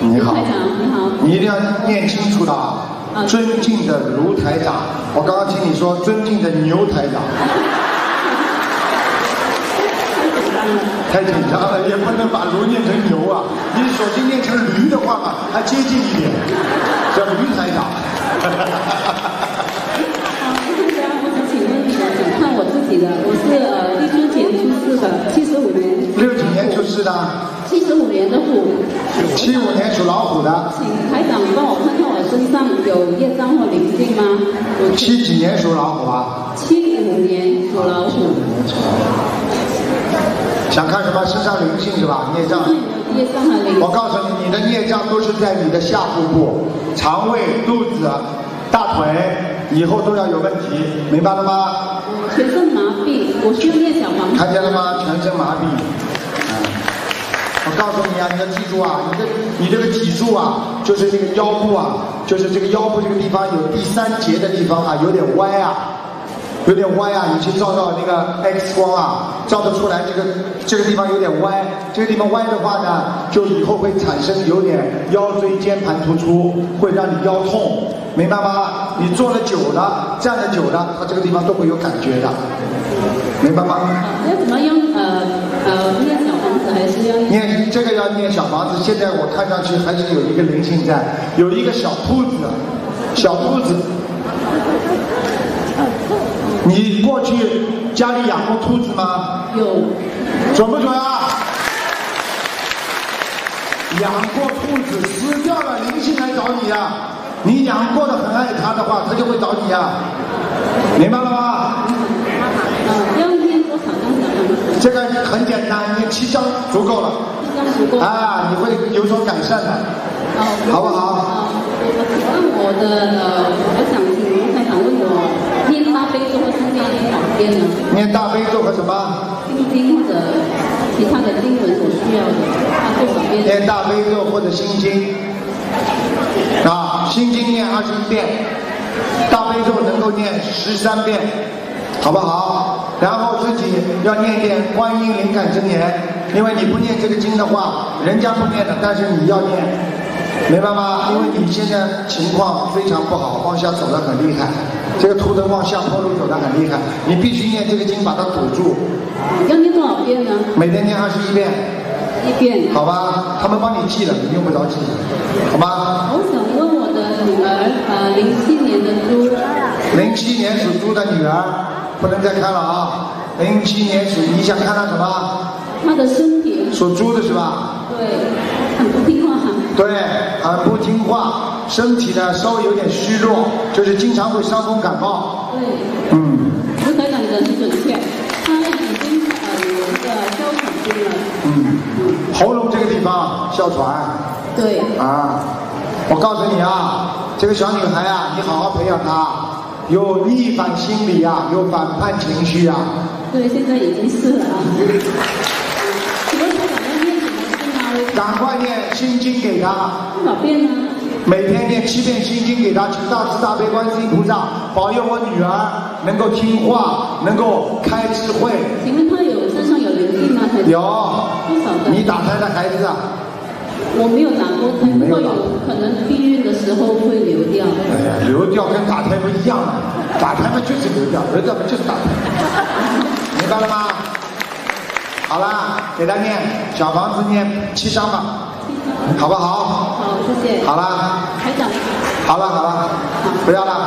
你好。台长你好，你一定要念清楚的啊！尊敬的卢台长，我刚刚听你说尊敬的牛台长，太紧张了，也不能把卢念成牛啊！你索性念成驴的话嘛，还接近一点，叫驴台长。我想请问你的，想看我自己的，我是呃立春前出世的，七十五年，六几年出世的，七十五年的虎，七五年属老虎的，请台长帮我看看我身上有业障或灵性吗？我七几年属老虎啊？七五年属老虎，想看什么？身上灵性是吧？孽障。业障和灵性。我告诉你，你的孽障都是在你的下腹部、肠胃、肚子、大腿，以后都要有问题，明白了吗？全身麻痹，我需要念小房子。看见了吗？全身麻痹。告诉你啊，你要记住啊，你这你这个脊柱啊，就是这个腰部啊，就是这个腰部这个地方有第三节的地方啊，有点歪啊。有点歪啊，你去照照那个 X 光啊，照得出来这个这个地方有点歪，这个地方歪的话呢，就以后会产生有点腰椎间盘突出，会让你腰痛，明白吗？你坐了久了，站了久了，它这个地方都会有感觉的，明白吗？要怎么样？呃呃，念小房子还是要念这个要念小房子，现在我看上去还是有一个灵性在，有一个小兔子，小兔子。你过去家里养过兔子吗？有。准不准啊？养过兔子死掉了，灵性来找你啊！你养过的很爱它的话，它就会找你啊！明白了吗？这个很简单，念七张足够了。啊，你会有所改善的。哦。好不好？我请问我的呃，我想请卢台长问我，念大悲咒和心经念哪边呢？念大悲咒和什么？心经或者其他的经文所需要的，它多少遍？念大悲咒或者心经。啊，心经念二十一遍，大悲咒能够念十三遍，好不好？然后自己要念念观音灵感真言，因为你不念这个经的话，人家不念的，但是你要念。明白吗？因为你现在情况非常不好，往下走的很厉害，这个图腾往下坡路走的很厉害，你必须念这个经把它堵住。要念多少遍呢？每天念二十一遍。一遍。好吧，他们帮你记了，你用不着记，好吧？我想问我的女儿，呃，零七年的猪。零七年属猪的女儿，不能再看了啊！零七年属，你想看到什么？她的身体。属猪的是吧？对，很不听话。对，很不听话，身体呢稍微有点虚弱，就是经常会伤风感冒。对，嗯。卢台长的很准确，他已经呃有一个哮喘病了。嗯。喉咙这个地方哮喘。对。啊，我告诉你啊，这个小女孩啊，你好好培养她，有逆反心理啊，有反叛情绪啊。对，现在已经是了。赶心经给他。多少遍呢？每天念七遍心经给他，请大慈大悲观世音菩萨保佑我女儿能够听话，能够开智慧。请问她有身上有灵性吗？有。多少的？你打胎的孩子啊？我没有打过胎，没有可能避孕的时候会流掉。哎呀，流掉跟打胎不一样啊！打胎嘛就是流掉，流掉嘛就是打胎。明白了吗？好啦，给他念小房子念七张吧，好不好？好，谢谢。好啦。台长。好了好了，不要了。